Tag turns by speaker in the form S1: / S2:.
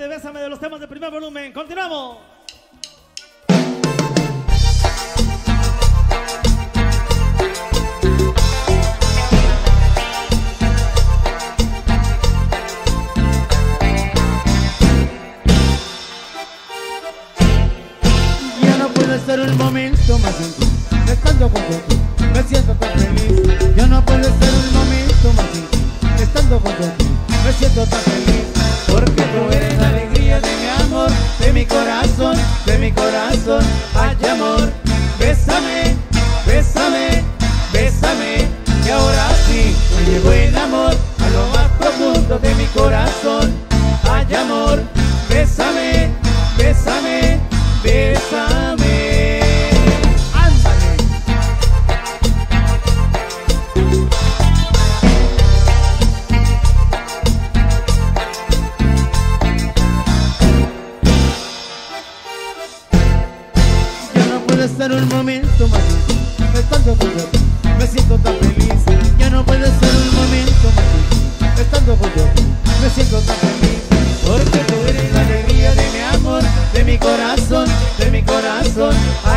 S1: de Bésame de los temas de primer volumen. Continuamos.
S2: Ya no puedo estar un momento más sin estando junto a me siento tan feliz. Yo no puedo estar un momento más sin estando junto a me siento tan feliz. Mi corazón. Ay, amor, bésame, bésame, bésame. Ándale. Ya no puedo estar un momento más ti, me siento tan feliz. Ya no puedo estar un momento más corazón.